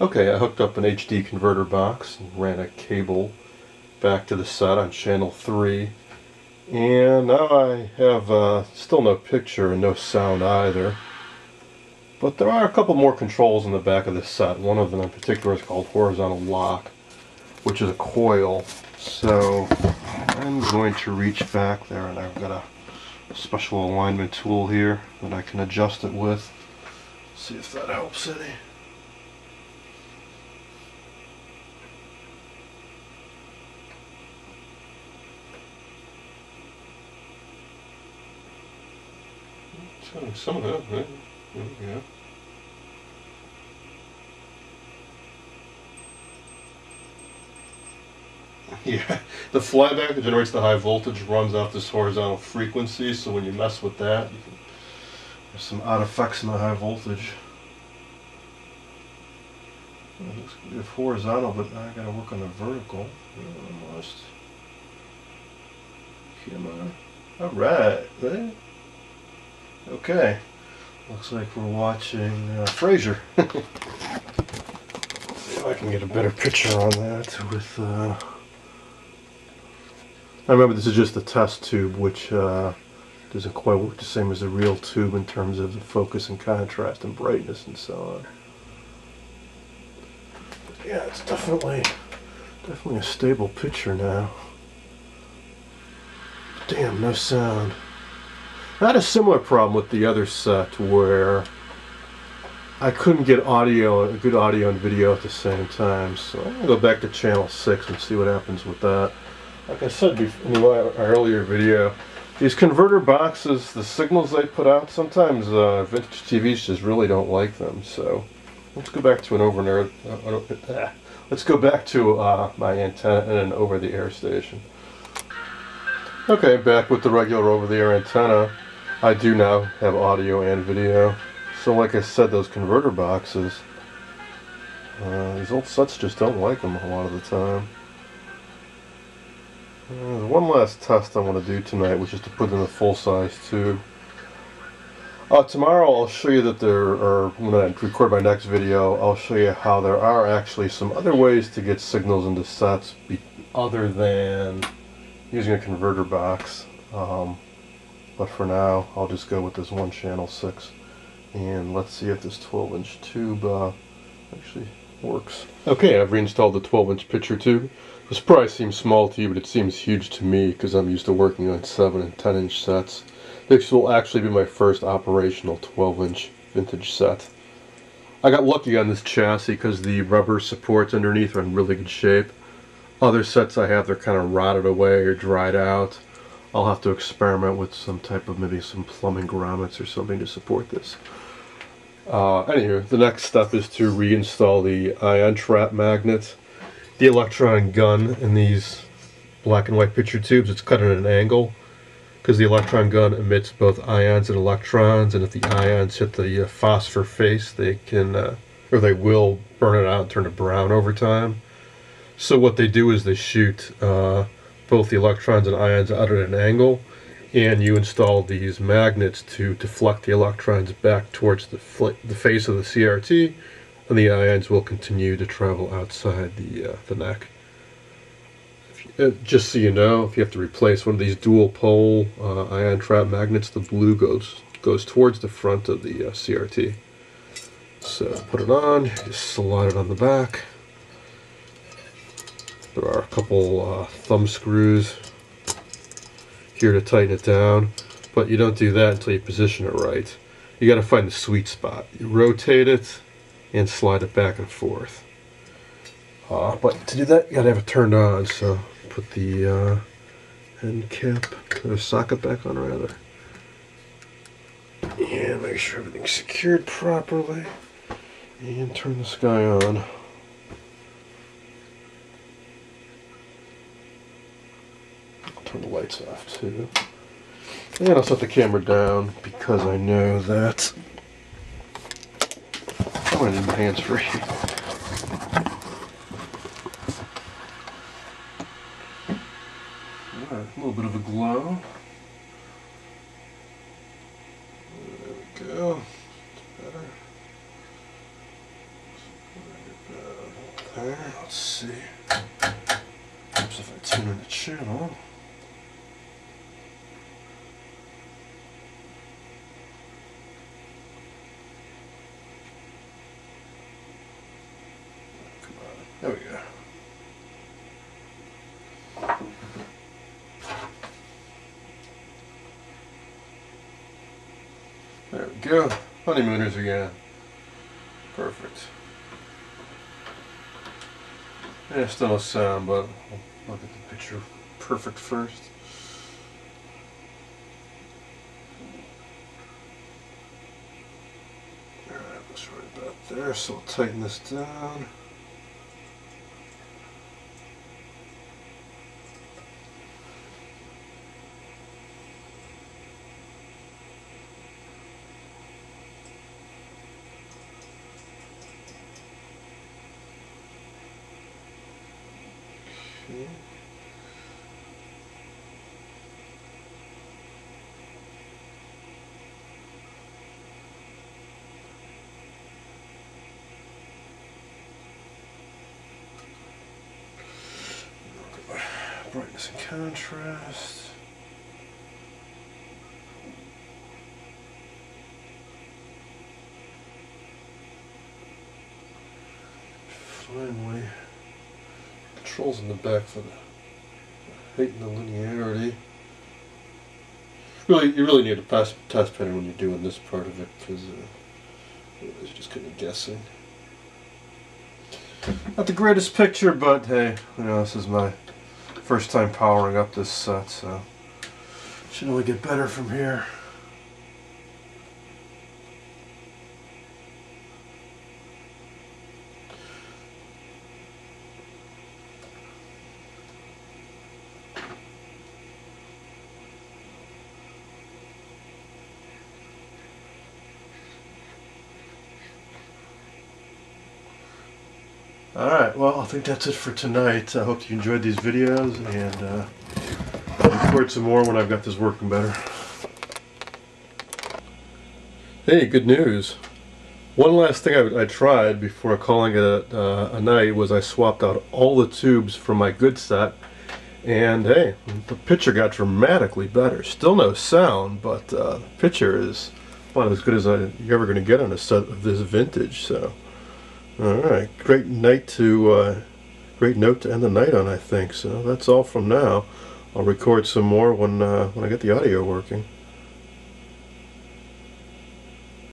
Okay, I hooked up an HD converter box and ran a cable back to the set on channel 3 and now I have uh, still no picture and no sound either but there are a couple more controls in the back of this set. One of them in particular is called horizontal lock which is a coil so I'm going to reach back there and I've got a special alignment tool here that I can adjust it with. See if that helps any. Some of that, right? Go. Yeah, the flyback that generates the high voltage runs off this horizontal frequency, so when you mess with that, you can, there's some odd effects in the high voltage. It looks good horizontal, but now I gotta work on the vertical. Almost. Come on. Alright, Okay. Looks like we're watching uh, Frasier. see if I can get a better picture on that with. Uh, I remember this is just a test tube, which uh, doesn't quite work the same as a real tube in terms of the focus and contrast and brightness and so on. But yeah, it's definitely, definitely a stable picture now. Damn, no sound. I had a similar problem with the other set where I couldn't get audio, good audio and video at the same time. So I'm gonna go back to channel six and see what happens with that like I said in my earlier video, these converter boxes, the signals they put out, sometimes uh, vintage TVs just really don't like them. So let's go back to an over air. Uh, uh, let's go back to uh, my antenna and an over-the-air station. Okay, back with the regular over-the-air antenna. I do now have audio and video. So like I said, those converter boxes, uh, these old sets just don't like them a lot of the time. There's one last test I want to do tonight, which is to put in a full-size tube. Uh, tomorrow I'll show you that there are, when I record my next video, I'll show you how there are actually some other ways to get signals into sets other than using a converter box. Um, but for now, I'll just go with this one channel 6. And let's see if this 12 inch tube uh, actually works. Okay, I've reinstalled the 12 inch picture tube. This probably seems small to you, but it seems huge to me because I'm used to working on 7 and 10 inch sets. This will actually be my first operational 12 inch vintage set. I got lucky on this chassis because the rubber supports underneath are in really good shape. Other sets I have, they're kind of rotted away or dried out. I'll have to experiment with some type of maybe some plumbing grommets or something to support this. Uh, anywho, the next step is to reinstall the ion trap magnet the electron gun in these black and white picture tubes, it's cut at an angle because the electron gun emits both ions and electrons, and if the ions hit the uh, phosphor face, they can, uh, or they will burn it out and turn it brown over time. So what they do is they shoot uh, both the electrons and ions out at an angle, and you install these magnets to deflect the electrons back towards the, the face of the CRT, and the ions will continue to travel outside the, uh, the neck. You, uh, just so you know, if you have to replace one of these dual pole uh, ion trap magnets, the blue goes goes towards the front of the uh, CRT. So put it on, just slide it on the back. There are a couple uh, thumb screws here to tighten it down, but you don't do that until you position it right. You got to find the sweet spot. You rotate it, and slide it back and forth. Uh, but to do that, you gotta have it turned on. So put the uh, end cap, or socket back on rather. And make sure everything's secured properly. And turn this guy on. I'll turn the lights off too. And I'll set the camera down because I know that I'm need my hands free. a little bit of a glow. There we go. It's better. there. Let's see. Oops, if I tune in the channel. Come on. There we go. There we go. Honeymooners again. Perfect. Yeah, still no sound, but look at the picture perfect first. Alright, that's right about there, so I'll tighten this down. Okay. Look at and contrast. Finally controls in the back for the and the linearity. Really, you really need a pass, test pattern when you're doing this part of it because uh, you're just kind of guessing. Not the greatest picture, but hey, you know this is my first time powering up this set, so should only get better from here. Alright, well, I think that's it for tonight. I hope you enjoyed these videos, and uh, record some more when I've got this working better. Hey, good news. One last thing I, I tried before calling it a, uh, a night was I swapped out all the tubes from my good set, and hey, the picture got dramatically better. Still no sound, but uh, the picture is about as good as I, you're ever going to get on a set of this vintage, so... All right, great night to, uh, great note to end the night on, I think. So that's all from now. I'll record some more when uh, when I get the audio working.